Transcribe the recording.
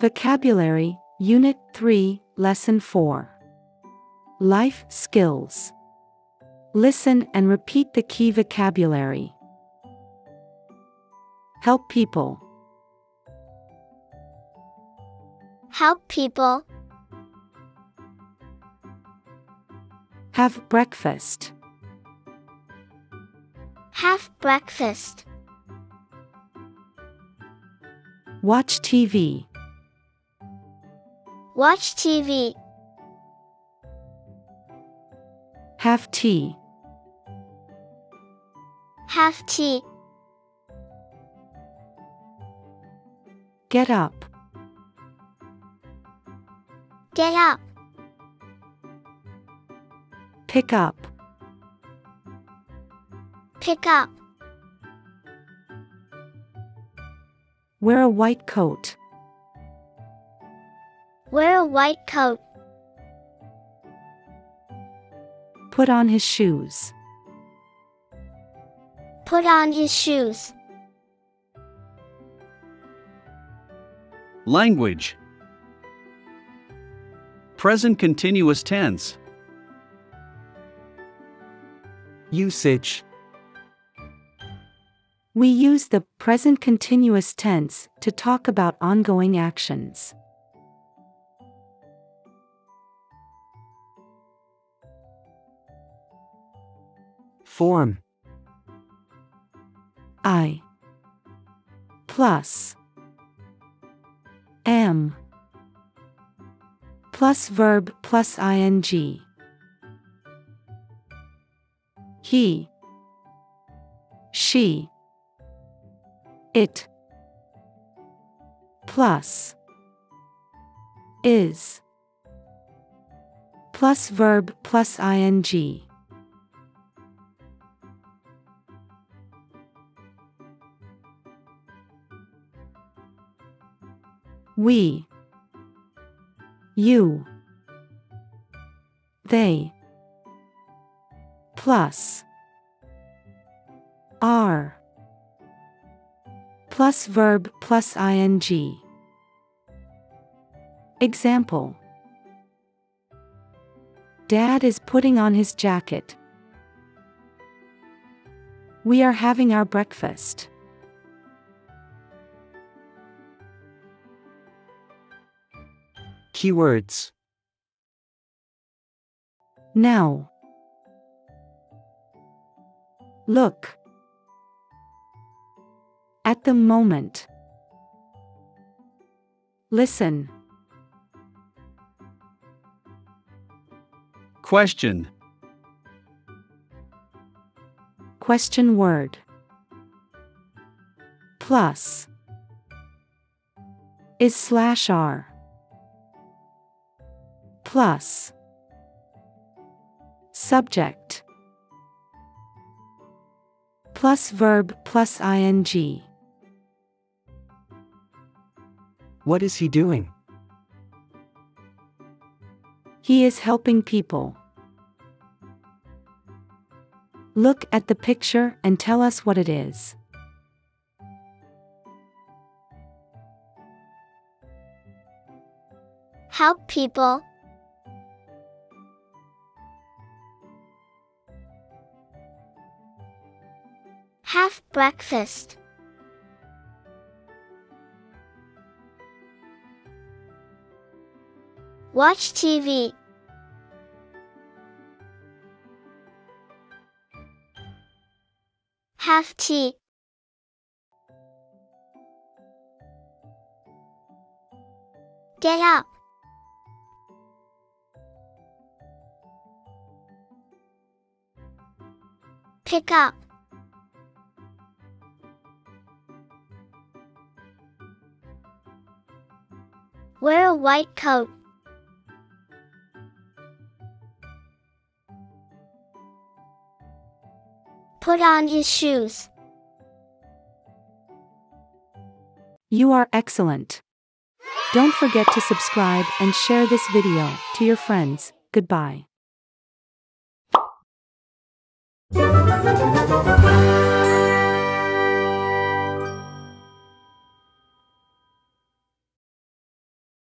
Vocabulary, Unit 3, Lesson 4. Life Skills. Listen and repeat the key vocabulary. Help people. Help people. Have breakfast. Have breakfast. Watch TV. Watch TV. Have tea. Have tea. Get up. Get up. Pick up. Pick up. Wear a white coat. Wear a white coat. Put on his shoes. Put on his shoes. Language. Present continuous tense. Usage. We use the present continuous tense to talk about ongoing actions. Form. I plus am plus verb plus ing. He, she, it. Plus. Is. Plus verb plus ing. We, you, they, plus, are, plus verb plus ing. Example Dad is putting on his jacket. We are having our breakfast. Keywords. Now. Look. At the moment. Listen. Question. Question word. Plus. Is slash are. Plus. Subject. Plus verb plus ing. What is he doing? He is helping people. Look at the picture and tell us what it is. Help people. Have breakfast. Watch TV. Have tea. Get up. Pick up. Wear a white coat. Put on his shoes. You are excellent. Don't forget to subscribe and share this video to your friends. Goodbye.